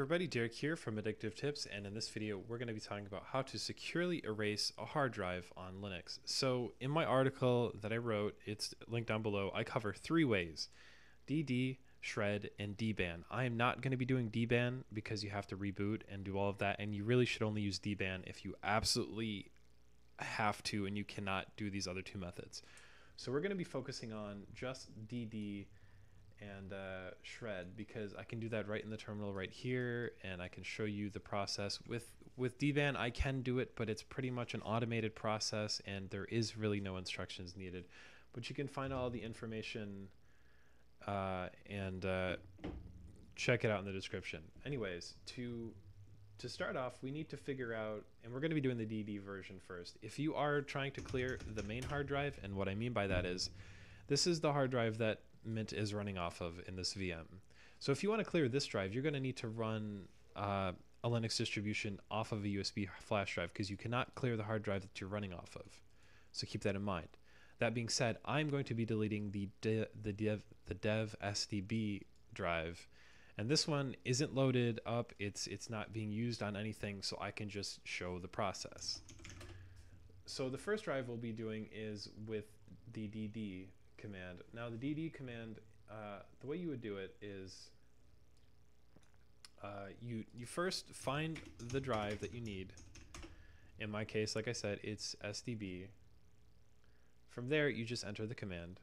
everybody, Derek here from Addictive Tips, and in this video we're going to be talking about how to securely erase a hard drive on Linux. So in my article that I wrote, it's linked down below, I cover three ways, DD, shred, and dban. I am not going to be doing dban because you have to reboot and do all of that, and you really should only use dban if you absolutely have to and you cannot do these other two methods. So we're going to be focusing on just DD and uh, shred because I can do that right in the terminal right here and I can show you the process. With with dban I can do it but it's pretty much an automated process and there is really no instructions needed. But you can find all the information uh, and uh, check it out in the description. Anyways to to start off we need to figure out and we're going to be doing the DD version first. If you are trying to clear the main hard drive and what I mean by that is this is the hard drive that Mint is running off of in this VM. So if you want to clear this drive, you're going to need to run uh, a Linux distribution off of a USB flash drive because you cannot clear the hard drive that you're running off of. So keep that in mind. That being said, I'm going to be deleting the de the dev the dev SDB drive, and this one isn't loaded up. It's it's not being used on anything, so I can just show the process. So the first drive we'll be doing is with the DD command. Now the DD command, uh, the way you would do it is uh, you you first find the drive that you need. In my case, like I said, it's SDB. From there, you just enter the command.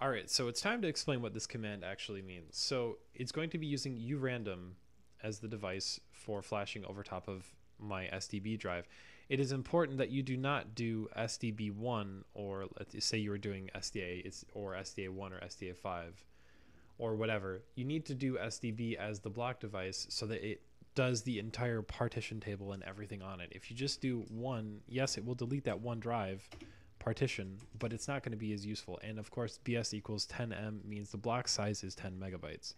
All right, so it's time to explain what this command actually means. So it's going to be using urandom as the device for flashing over top of my SDB drive it is important that you do not do SDB1 or let's say you were doing SDA or SDA1 or SDA5 or whatever. You need to do SDB as the block device so that it does the entire partition table and everything on it. If you just do one, yes, it will delete that one drive partition, but it's not going to be as useful. And of course, BS equals 10M means the block size is 10 megabytes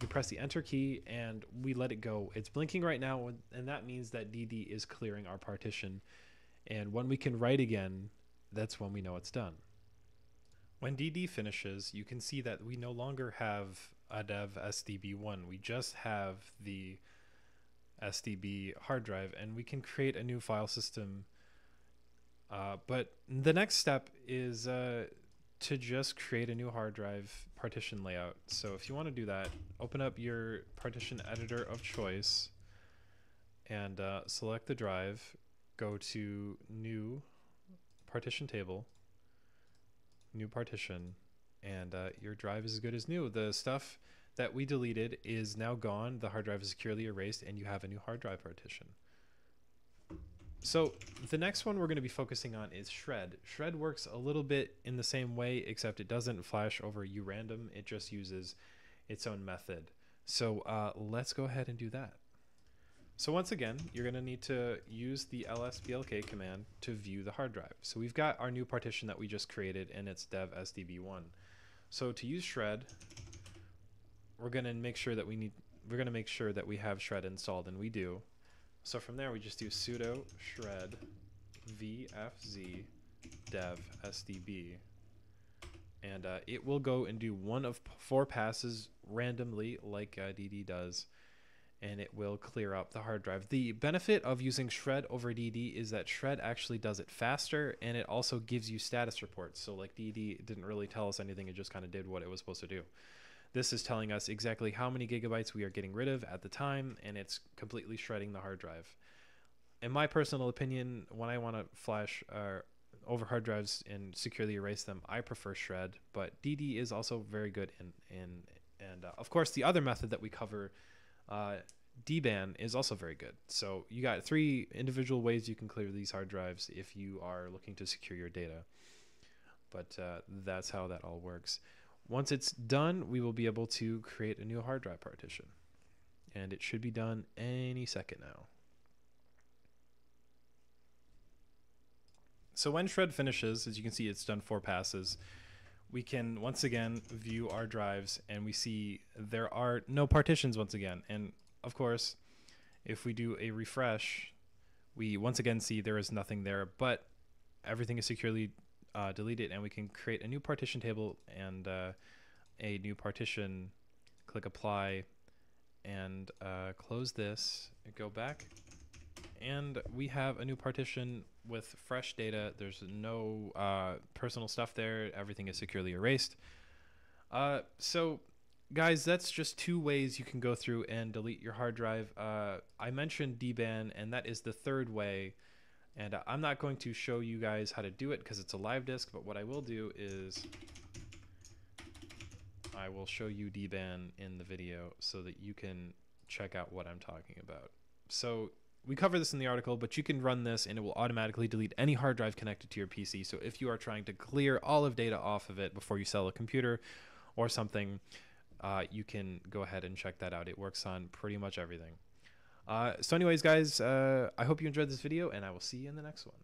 we press the enter key and we let it go. It's blinking right now, and that means that DD is clearing our partition. And when we can write again, that's when we know it's done. When DD finishes, you can see that we no longer have a dev SDB1. We just have the SDB hard drive, and we can create a new file system. Uh, but the next step is uh, to just create a new hard drive partition layout. So if you want to do that, open up your partition editor of choice and uh, select the drive, go to new partition table, new partition, and uh, your drive is as good as new. The stuff that we deleted is now gone. The hard drive is securely erased and you have a new hard drive partition. So the next one we're going to be focusing on is Shred. Shred works a little bit in the same way, except it doesn't flash over urandom. It just uses its own method. So uh, let's go ahead and do that. So once again, you're going to need to use the lsblk command to view the hard drive. So we've got our new partition that we just created and it's dev sdb1. So to use shred, we're going to make sure that we need we're going to make sure that we have shred installed and we do. So from there, we just do sudo shred vfz dev sdb. And uh, it will go and do one of four passes randomly, like uh, DD does, and it will clear up the hard drive. The benefit of using Shred over DD is that Shred actually does it faster, and it also gives you status reports. So, like DD didn't really tell us anything; it just kind of did what it was supposed to do. This is telling us exactly how many gigabytes we are getting rid of at the time, and it's completely shredding the hard drive. In my personal opinion, when I want to flash uh, over hard drives and securely erase them, I prefer shred, but DD is also very good in, in and uh, of course the other method that we cover uh, dban is also very good. So you got three individual ways you can clear these hard drives if you are looking to secure your data. But uh, that's how that all works once it's done, we will be able to create a new hard drive partition. And it should be done any second now. So when shred finishes, as you can see, it's done four passes. We can once again view our drives and we see there are no partitions once again. And of course, if we do a refresh, we once again see there is nothing there, but everything is securely uh, delete it and we can create a new partition table and uh, a new partition, click apply, and uh, close this, go back, and we have a new partition with fresh data. There's no uh, personal stuff there. Everything is securely erased. Uh, so, guys, that's just two ways you can go through and delete your hard drive. Uh, I mentioned dban, and that is the third way. And uh, I'm not going to show you guys how to do it because it's a live disk, but what I will do is I will show you dban in the video so that you can check out what I'm talking about. So we cover this in the article, but you can run this and it will automatically delete any hard drive connected to your PC. So if you are trying to clear all of data off of it before you sell a computer or something, uh, you can go ahead and check that out. It works on pretty much everything. Uh, so anyways, guys, uh, I hope you enjoyed this video and I will see you in the next one.